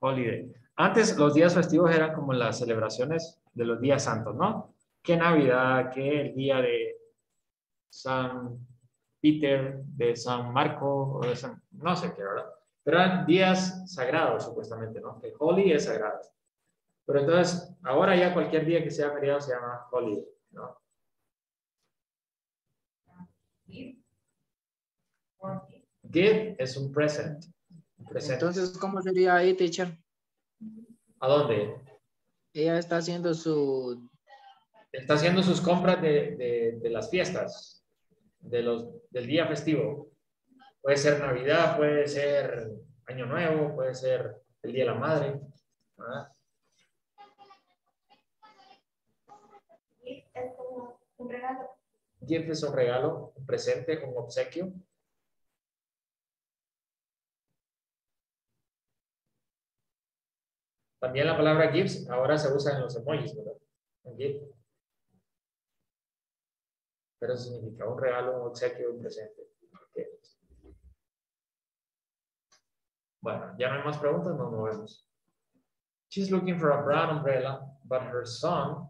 Holiday. Antes los días festivos eran como las celebraciones de los días santos, ¿no? Que Navidad, que el día de San Peter, de San Marco, o de San, no sé qué, ¿verdad? Pero eran días sagrados, supuestamente, ¿no? Que Holy es sagrado. Pero entonces, ahora ya cualquier día que sea feriado se llama Holy, ¿no? Give. Es un present. un presente. Entonces, ¿cómo sería ahí, teacher? ¿A dónde? Ella está haciendo su... Está haciendo sus compras de, de- de las fiestas, de los, del día festivo. Puede ser Navidad, puede ser Año Nuevo, puede ser el Día de la Madre. ¿verdad? Es como un regalo. Gift es un regalo, un presente, un obsequio. También la palabra gifts ahora se usa en los emojis, ¿verdad? Gift. Pero significa un regalo, un obsequio, un presente. Bueno, ya no hay más preguntas, nos movemos. She's looking for a brown umbrella, but her son,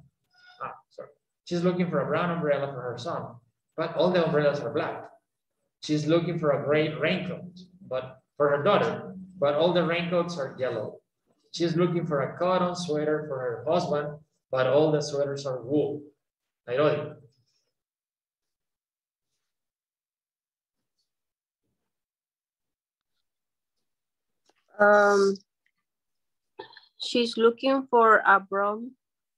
ah, sorry. She's looking for a brown umbrella for her son, but all the umbrellas are black. She's looking for a gray raincoat, but for her daughter, but all the raincoats are yellow. She's looking for a cotton sweater for her husband, but all the sweaters are wool. Nairobi. Um, she's looking for a brown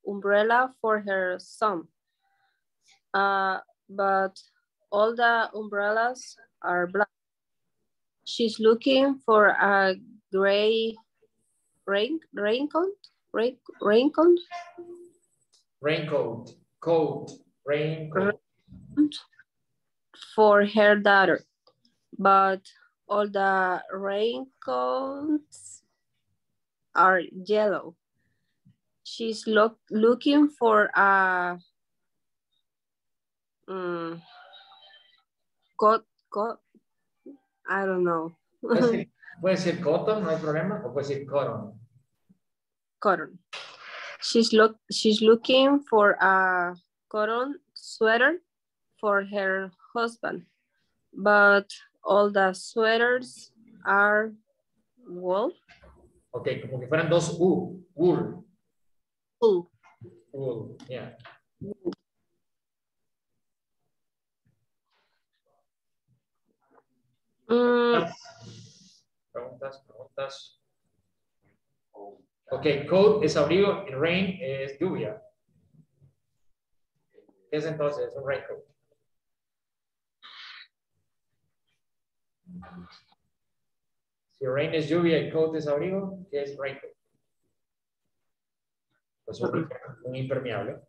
umbrella for her son. Uh, but all the umbrellas are black. She's looking for a gray rain raincoat, rain, raincoat Raincoat, coat, raincoat. for her daughter, but all the raincoats are yellow. She's look, looking for a um, coat, coat, I don't know, Puede ser cotton, no hay problema, o puede ser cotton. cotton. She's look, she's looking for a cotton sweater for her husband, but all the sweaters are wool. Ok, como que fueran dos U, wool, wool. wool, yeah. Mm, Preguntas, preguntas. Ok, coat es abrigo y rain es lluvia. ¿Qué es entonces? Un raincoat. Si rain es lluvia y coat es abrigo, ¿qué es raincoat? Pues un, un impermeable.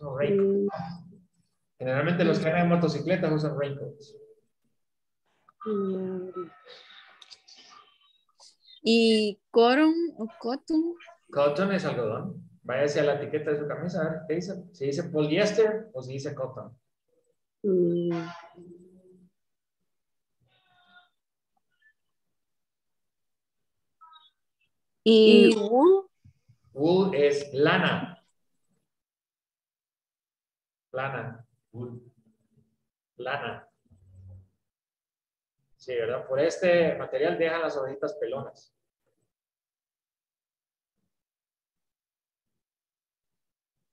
No, raincoat. Generalmente los que andan en motocicletas usan raincoats. Y cotton o cotton, Cotton es algodón. Váyase a la etiqueta de su camisa, a ver qué dice. Si dice poliéster o si dice cotton. mm. Y wool, Wool es lana. Lana. Lana. Sí, ¿verdad? Por este material dejan las hojitas pelonas.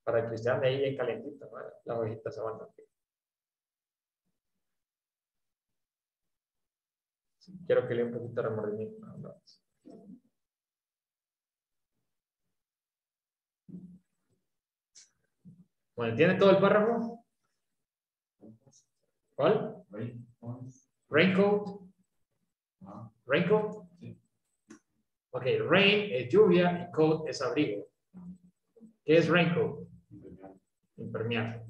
Para que estén ahí bien calentitas, ¿no? las hojitas se van Sí, Quiero que le un poquito de remordimiento. más. Bueno, ¿tiene todo el párrafo? ¿Cuál? Raincoat. Raincoat. Ok, rain es lluvia y coat es abrigo. ¿Qué es raincoat? Impermeable.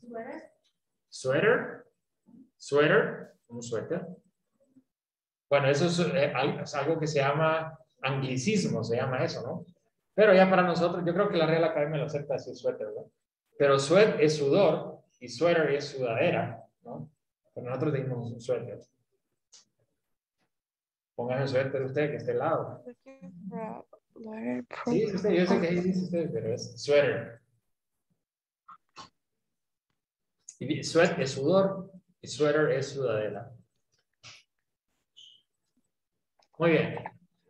Sweater. Sweater. Sweater. Un suéter. Bueno, eso es, eh, es algo que se llama anglicismo, se llama eso, ¿no? Pero ya para nosotros, yo creo que la Real Academia lo acepta así, suéter, ¿no? Pero sweat es sudor y sweater es sudadera, ¿no? Pero nosotros decimos un suéter. Pongan el suéter usted que esté al Sí, sí, sí, yo sé que ahí dice usted, pero es sweater. Y sweat es sudor y sweater es sudadera. Muy bien.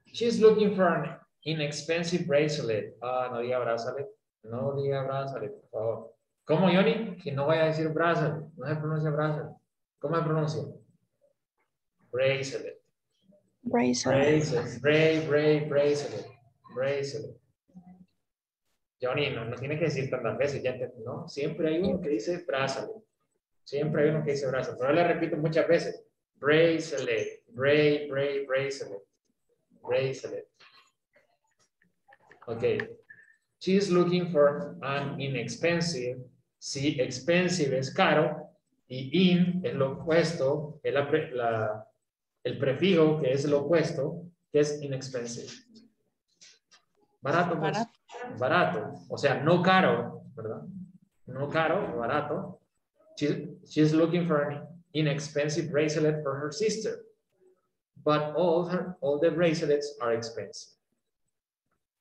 She's looking for an inexpensive bracelet. Ah, no diga bracelet. No diga bracelet, por favor. ¿Cómo, Johnny? Que no vaya a decir bracelet. No se pronuncia bracelet. ¿Cómo se pronuncia? Bracelet. bracelet. Bracelet. Bray, bray, bracelet. Bracelet. Johnny, no, no tiene que decir tantas veces, ya ¿no? Siempre hay uno que dice bracelet. Siempre hay uno que dice bracelet. Pero le repito muchas veces. Bracelet. Bray, bray, bracelet. Bracelet. Okay. She's looking for an inexpensive. Si expensive es caro y in es lo opuesto, el prefijo que es lo opuesto, que es inexpensive. Barato, pues. Barato. Barato. O sea, no caro, ¿verdad? No caro, barato. She- she's looking for an inexpensive bracelet for her sister. But all her all the bracelets are expensive.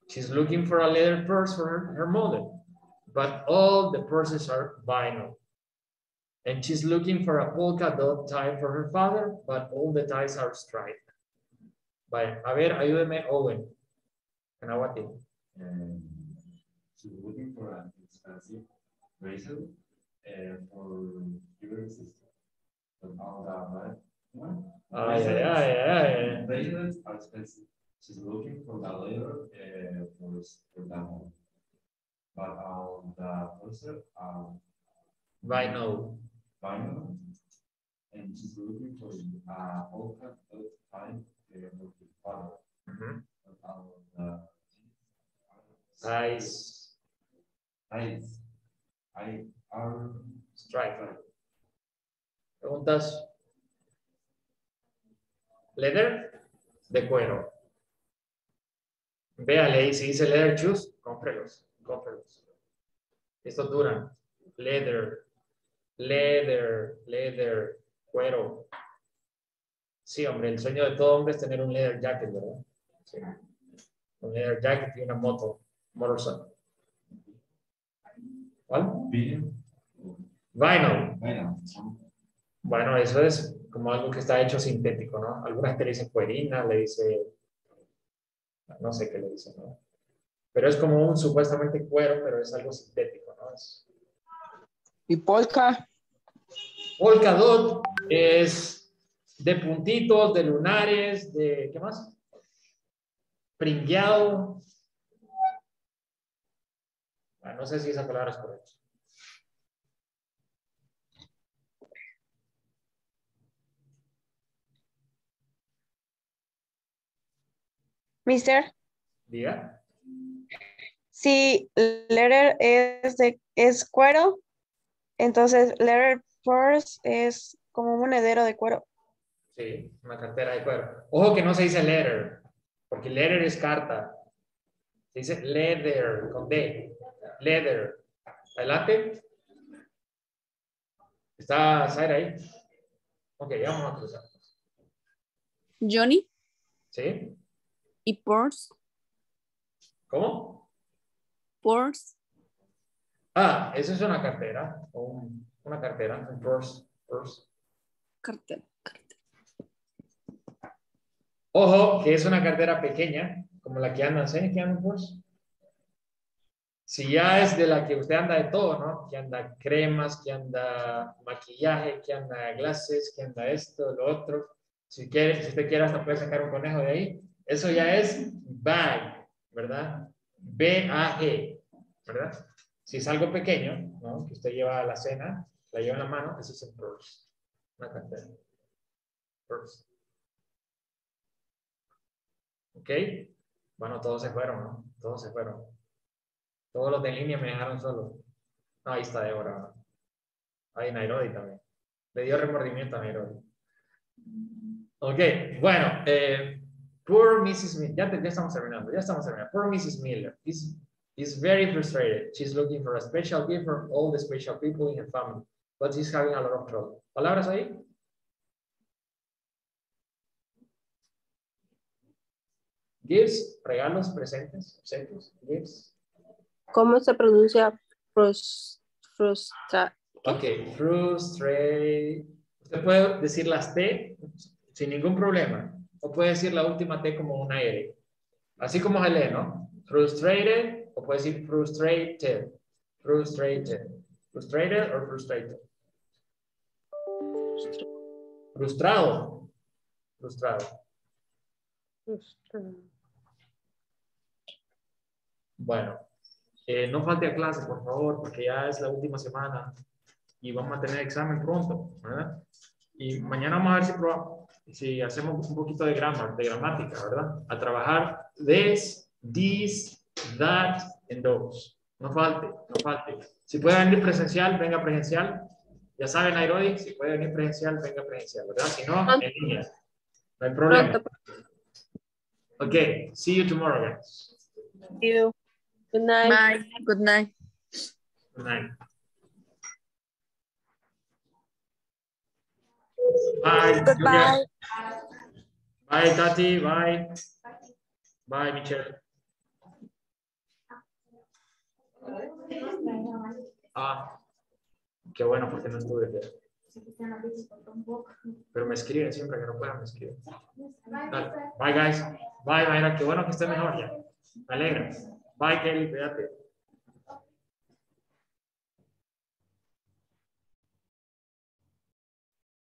She's looking for a leather purse for her, her mother. But all the purses are vinyl. And she's looking for a polka dot tie for her father, but all the ties are striped. Vaya, a ver, ayúdeme, Owen. Kanawatin. and um, she's looking for an expensive bracelet uh, for your sister. But all the right one. Ay, ay, ay, ay, ay. Bracelets are expensive. She's looking for the leather uh, for, for that one. But all the purses are um, Vinyl. vinyl. And she's looking for a polka dot tie uh, for her father. Ujú. But all the Ties, Eyes. I are stripe. Preguntas. Leather de cuero. Véale ahí, si dice leather shoes, cómprelos, cómprelos. Estos duran. Leather, leather, leather, cuero. Sí, hombre, el sueño de todo hombre es tener un leather jacket, ¿verdad? Sí. Un leather jacket y una moto, motorcycle. ¿Cuál? Vinyl. bueno. Bueno, eso es como algo que está hecho sintético, ¿no? Alguna gente le dice cuerina, le dice, no sé qué le dicen, ¿no? Pero es como un supuestamente cuero, pero es algo sintético, ¿no? Es, Y polka. polka dot es de puntitos, de lunares, de, ¿qué más? Pringueado. No sé si esa palabra es correcta. Mister, Diga. si leather es de es cuero, entonces leather purse es como un monedero de cuero. Sí, una cartera de cuero. Ojo que no se dice letter, porque letter es carta. Se dice leather, con D. Leather. Adelante. ¿Está Zaira ahí? Ok, ya vamos a cruzar. Johnny ¿Sí? y purse. ¿Cómo? Purse. Ah, eso es una cartera. un- una cartera, un purse. purse. Cartera. cartera. Ojo, que es una cartera pequeña, como la que anda, ¿sí? ¿Qué anda un purse? Si ya es de la que usted anda de todo, ¿no? Que anda cremas, que anda maquillaje, que anda glasses, que anda esto, lo otro. Si quiere, si usted quiere, hasta puede sacar un conejo de ahí. Eso ya es bag, ¿verdad? B-A-G, ¿verdad? Si es algo pequeño, ¿no? Que usted lleva a la cena, la lleva en la mano, eso es un purse. Una cartera. Purse. ¿Ok? Bueno, todos se fueron, ¿no? Todos se fueron. Todos los de línea me dejaron solo. Ahí está Débora. Ahí Nairobi también. Le dio remordimiento a Nairobi. Ok, bueno. Eh, poor Mrs. Miller. Ya estamos terminando, ya estamos terminando. Poor Mrs. Miller is, is very frustrated. She's looking for a special gift for all the special people in her family, but she's having a lot of trouble. ¿Palabras ahí? Gifts, regalos, presentes, obsequios, gifts. ¿Cómo se pronuncia frus- frustra? Ok, frustrate. Usted puede decir las T sin ningún problema. O puede decir la última T como una R. Así como se lee, ¿no? Frustrated, o puede decir frustrated. Frustrated. Frustrated o frustrated. Frustrado. Frustrado. Bueno, eh, no falte a clase, por favor, porque ya es la última semana y vamos a tener examen pronto, ¿verdad? Y mañana vamos a ver si, hacemos un poquito de grammar, de gramática, ¿verdad? A trabajar this, this, that, and those. No falte, no falte. Si puede venir presencial, venga presencial. Ya saben, Nairobi, si puede venir presencial, venga presencial, ¿verdad? Si no, en línea. No hay problema. Okay, see you tomorrow, guys. Thank you. Good night. Bye. Good night. Good night. Bye. Goodbye. Bye, Tati. Bye. Bye, Michelle. Ah, qué bueno porque no estuve. Pero me escriben siempre que no puedan, me escriben. Dale. Bye, guys. Bye, Mayra. Qué bueno que esté mejor ya. Me alegra. Bye, Kelly. Cuídate.